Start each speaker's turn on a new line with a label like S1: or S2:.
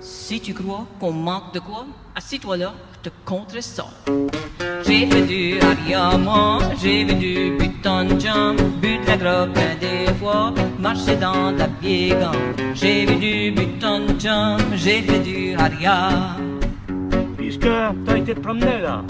S1: Si tu crois qu'on manque de quoi, assis-toi là, je te conterai ça. J'ai fait du aria, j'ai vu du buton jump, but la grotte des fois, marché dans ta vieille. J'ai vu du buton jump, j'ai fait du aria.
S2: Puisque t'as été te là.